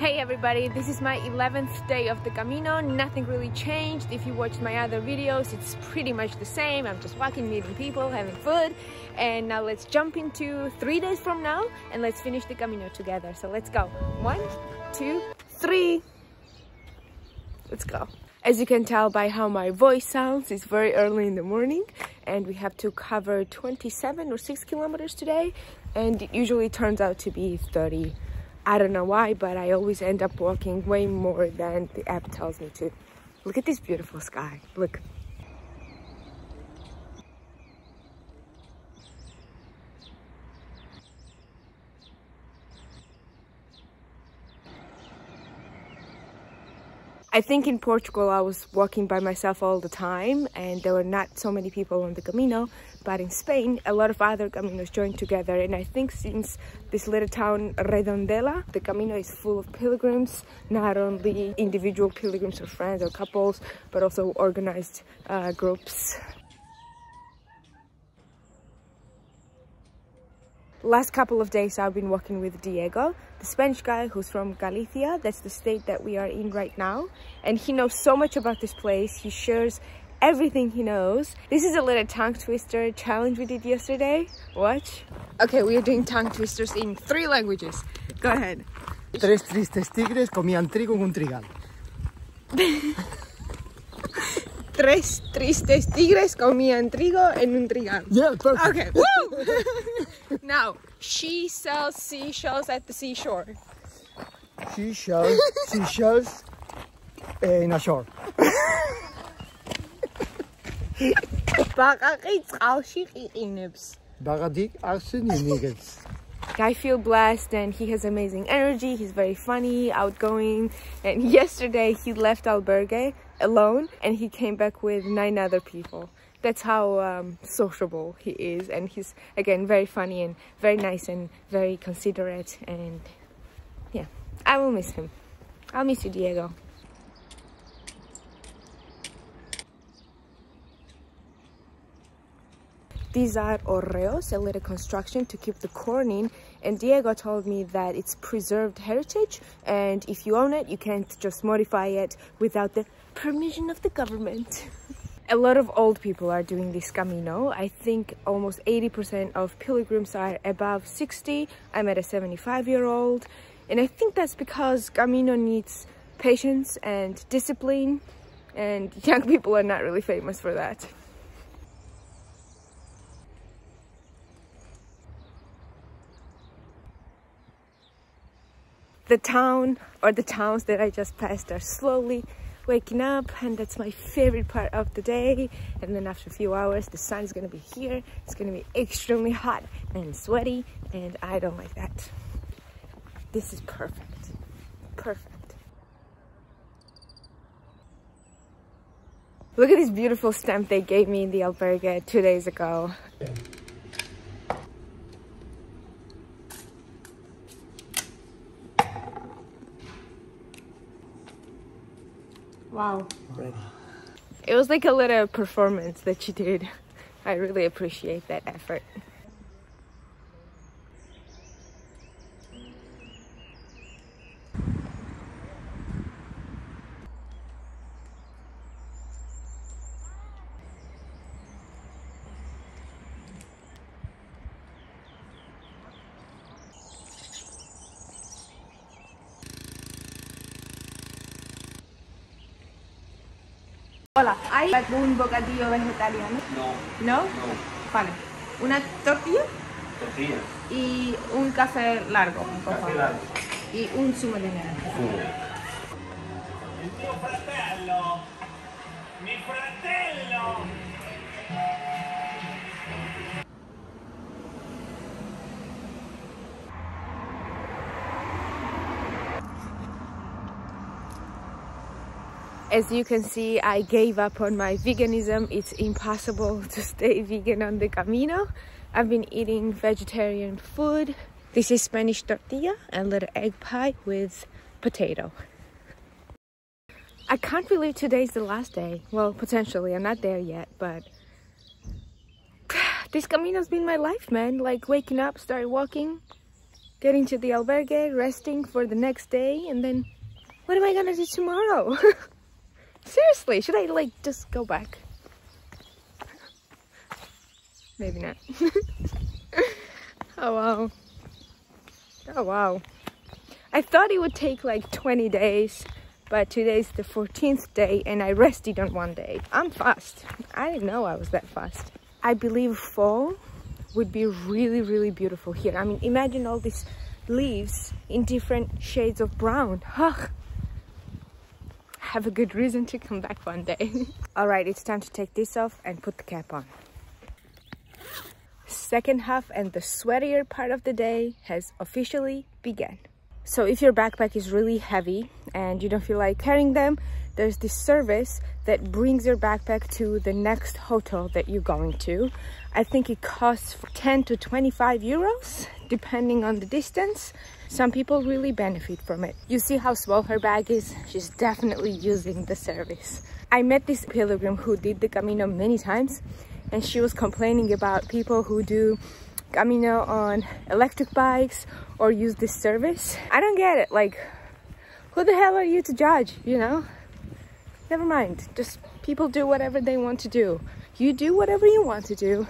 Hey everybody, this is my 11th day of the Camino. Nothing really changed. If you watched my other videos, it's pretty much the same. I'm just walking, meeting people, having food. And now let's jump into three days from now and let's finish the Camino together. So let's go. One, two, three. Let's go. As you can tell by how my voice sounds, it's very early in the morning and we have to cover 27 or 6 kilometers today and it usually turns out to be 30 I don't know why, but I always end up walking way more than the app tells me to. Look at this beautiful sky. Look. I think in Portugal I was walking by myself all the time and there were not so many people on the Camino but in Spain a lot of other Caminos joined together. And I think since this little town Redondela the Camino is full of pilgrims not only individual pilgrims or friends or couples but also organized uh, groups last couple of days I've been walking with Diego, the Spanish guy who's from Galicia. That's the state that we are in right now. And he knows so much about this place. He shares everything he knows. This is a little tongue twister challenge we did yesterday. Watch. Okay, we are doing tongue twisters in three languages. Go ahead. Tres tristes tigres comían trigo en un trigal. Tres tristes tigres comían trigo en un trigal. Yeah, perfect. Okay, woo! now, she sells seashells at the seashore. Seashells, seashells eh, in a shore. I feel blessed and he has amazing energy. He's very funny, outgoing. And yesterday he left albergue alone and he came back with nine other people. That's how um, sociable he is. And he's, again, very funny and very nice and very considerate. And yeah, I will miss him. I'll miss you, Diego. These are hórreos, a little construction to keep the corn in. And Diego told me that it's preserved heritage. And if you own it, you can't just modify it without the permission of the government. a lot of old people are doing this Camino. I think almost 80% of pilgrims are above 60. I'm at a 75 year old. And I think that's because Camino needs patience and discipline. And young people are not really famous for that. the town or the towns that I just passed are slowly waking up and that's my favorite part of the day. And then after a few hours the sun is gonna be here. It's gonna be extremely hot and sweaty and I don't like that. This is perfect. Perfect. Look at this beautiful stamp they gave me in the albergue two days ago Wow. It was like a little performance that you did. I really appreciate that effort. Hola, ¿hay algún bocadillo vegetariano? No. No? No. Vale. Una tortilla Tortillas. y un café largo, por Café favor. largo. Y un zumo de naranja. Tuo fratello! Mi fratello! As you can see, I gave up on my veganism. It's impossible to stay vegan on the Camino. I've been eating vegetarian food. This is Spanish tortilla and little egg pie with potato. I can't believe today's the last day. Well, potentially, I'm not there yet, but this Camino's been my life, man. Like waking up, start walking, getting to the albergue, resting for the next day, and then what am I gonna do tomorrow? Seriously, should I like just go back? Maybe not. oh wow. Oh wow. I thought it would take like 20 days, but today's the 14th day and I rested on one day. I'm fast. I didn't know I was that fast. I believe fall would be really, really beautiful here. I mean, imagine all these leaves in different shades of brown. Ugh have a good reason to come back one day. All right, it's time to take this off and put the cap on. Second half and the sweatier part of the day has officially begun. So if your backpack is really heavy and you don't feel like carrying them, there's this service that brings your backpack to the next hotel that you're going to. I think it costs 10 to 25 euros, depending on the distance. Some people really benefit from it. You see how small her bag is? She's definitely using the service. I met this pilgrim who did the Camino many times and she was complaining about people who do Camino on electric bikes or use this service. I don't get it. Like, who the hell are you to judge, you know? Never mind. Just people do whatever they want to do. You do whatever you want to do.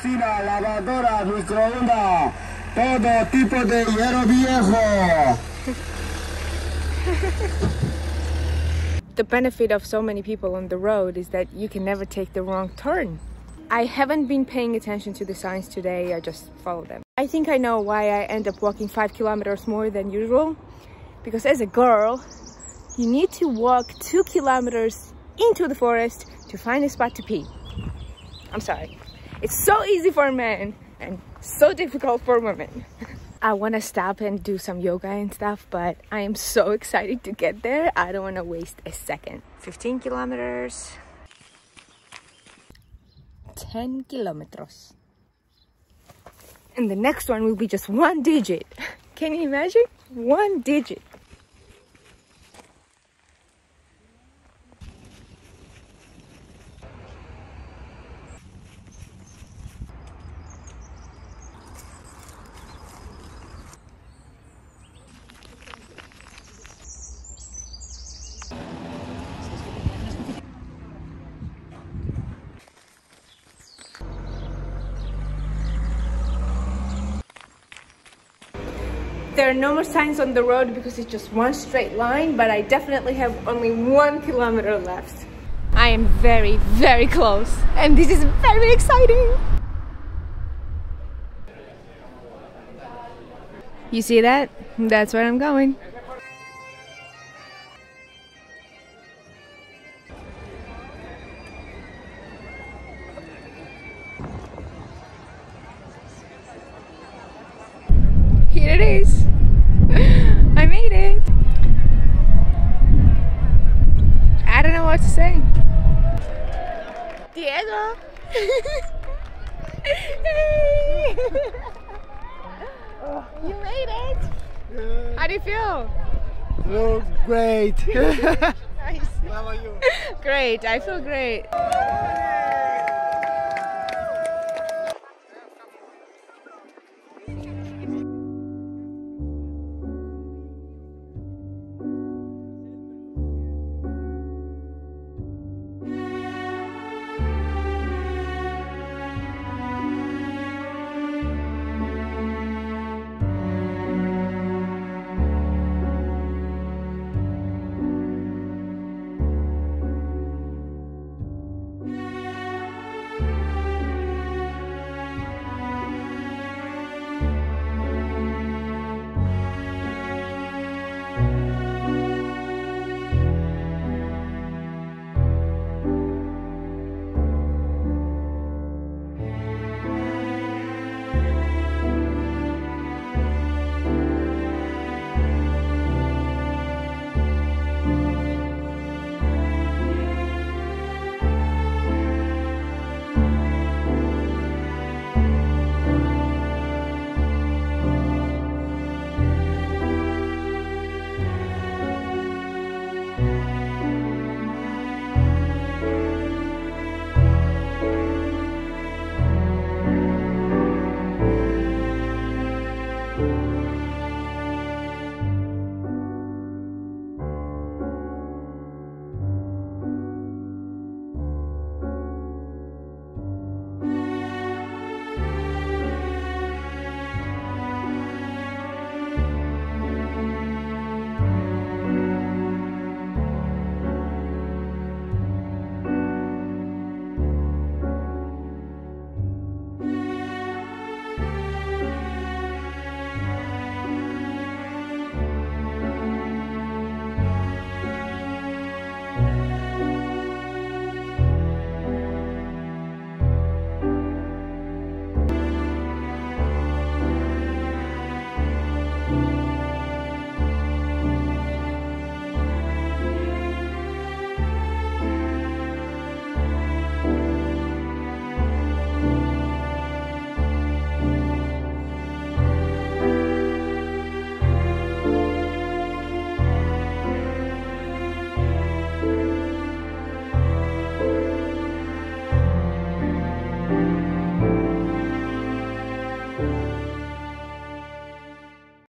Cocina, microondas, todo tipo de hierro viejo. The benefit of so many people on the road is that you can never take the wrong turn. I haven't been paying attention to the signs today, I just follow them. I think I know why I end up walking five kilometers more than usual. Because as a girl, you need to walk two kilometers into the forest to find a spot to pee. I'm sorry. It's so easy for men and so difficult for women. I want to stop and do some yoga and stuff, but I am so excited to get there. I don't want to waste a second. 15 kilometers. 10 kilometers. And the next one will be just one digit. Can you imagine? One digit. There are no more signs on the road because it's just one straight line, but I definitely have only one kilometer left. I am very, very close, and this is very exciting. You see that? That's where I'm going. Here it is. I what to say. Diego. Hey. you made it. How do you feel? Look great. Nice. How about you? Great. I feel great.